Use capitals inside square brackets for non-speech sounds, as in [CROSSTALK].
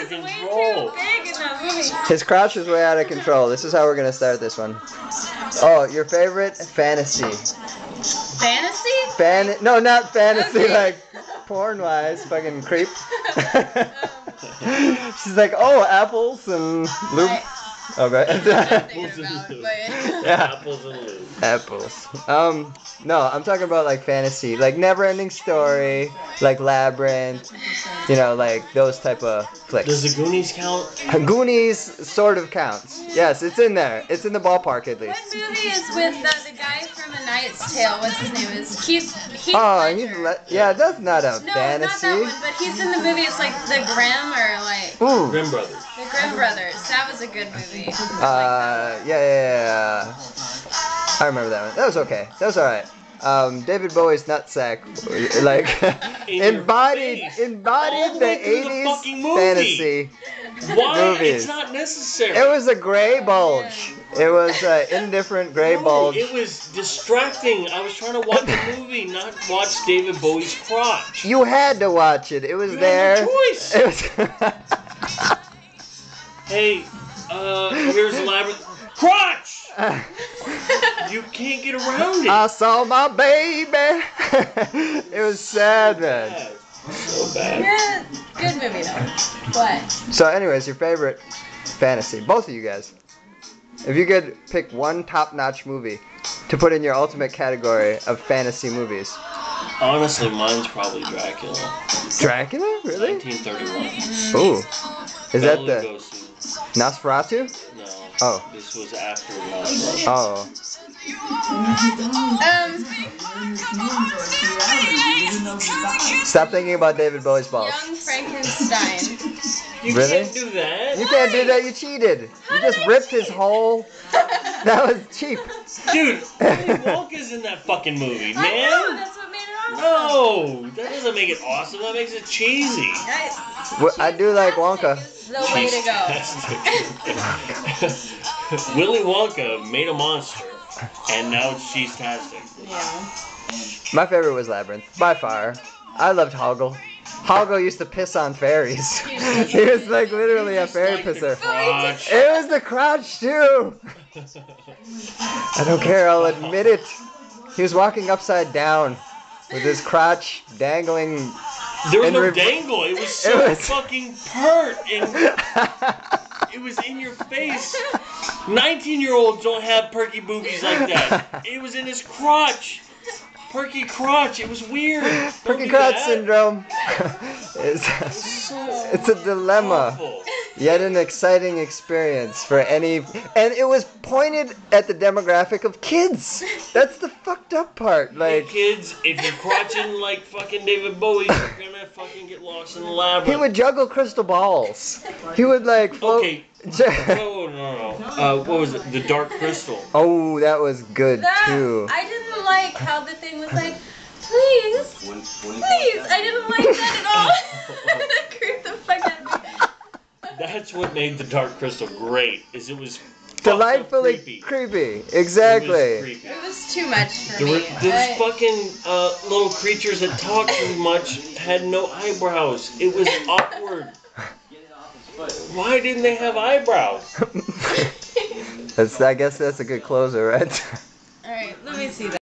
of control. too big in that movie. His crotch is way out of control. This is how we're gonna start this one. Oh, your favorite fantasy? Fantasy? Fan? No, not fantasy. Okay. Like porn wise, fucking creep. [LAUGHS] [LAUGHS] She's like, oh, apples and lube. I- Okay. [LAUGHS] Thinking about, but- [LAUGHS] Yeah. Apples and lube. Apples. Um, no, I'm talking about like fantasy, like never-ending story, like Labyrinth, you know, like those type of flicks. Does the Goonies count? Goonies sort of counts. Yes, it's in there. It's in the ballpark at What least. movie is with uh, the guy from A Knight's Tale? What's his name? Is Keith? Heath Oh, Ledger. he's le- yeah, that's not a No, fantasy. not that one. But he's in the movie. It's like the Grimm or like Ooh. Grimm Brothers. The Grimm Brothers. That was a good movie. Uh, yeah, yeah, yeah, yeah. I remember that one. That was okay. That was alright. Um, David Bowie's nutsack, like, [LAUGHS] In [LAUGHS] embodied, embodied All the the way through the 80s fucking movie. fantasy. Why? Movies. It's not necessary. It was a gray bulge. It was an [LAUGHS] indifferent gray No, bulge. It was distracting. I was trying to watch a movie, not watch David Bowie's crotch. You had to watch it. It was You had there. no choice. It was. Hey, uh, here's a labyrinth. Crotch! [LAUGHS] You can't get around it. I saw my baby. [LAUGHS] it was sad, man. So bad. Yeah, good movie though. What? So, anyways, your favorite fantasy, both of you guys. If you could pick one top-notch movie to put in your ultimate category of fantasy movies, Honestly, mine's probably Dracula. Dracula, really? 1931. Ooh, is that the Lugosi. Nosferatu? No. Oh. This was after Nosferatu. Oh, Um, stop thinking about David Bowie's balls. Young Frankenstein. You Really? can't do that. You can't do that. You cheated. You just ripped his whole. [LAUGHS] That was cheap. Dude, Willy Wonka's [LAUGHS] in that fucking movie, I know, man. No, that doesn't make it awesome. That makes it cheesy. I, I do like Wonka. the way to go. [LAUGHS] Willy Wonka made a monster, and now it's cheese-tastic. yeah. My favorite was Labyrinth, by far. I loved Hoggle. Hoggle used to piss on fairies. he [LAUGHS] was like literally a fairy like pisser. It was the crotch too. [LAUGHS] I don't care. I'll admit it. He was walking upside down with his crotch dangling. There was no dangle. It was [LAUGHS] so It was- fucking pert, and [LAUGHS] it was in your face. Nineteen-year-olds don't have perky boobies like that. It was in his crotch. Perky crotch. It was weird. Don't Perky crotch that. syndrome. [LAUGHS] it's, So it's a dilemma. awful. Yet an exciting experience for any, and it was pointed at the demographic of kids. That's the fucked up part. Hey Like kids, if you're crotching like fucking David Bowie, you're gonna fucking get lost in the labyrinth. he would juggle crystal balls. He would like float. Okay. [LAUGHS] Oh no no. Uh, what was it? The Dark Crystal. oh, that was good That, too. I didn't like how the thing was like, please, please. I didn't like that at all. [LAUGHS] that creeped the fuck out of me. That's what made the Dark Crystal great. Is it was Delightfully creepy. creepy. It Exactly. was creepy. It was too much for There were me. those I- fucking uh, little creatures that talked too much had no eyebrows. It was awkward. Why didn't they have eyebrows? [LAUGHS] That's. I guess that's a good closer, right? All right, let me see that.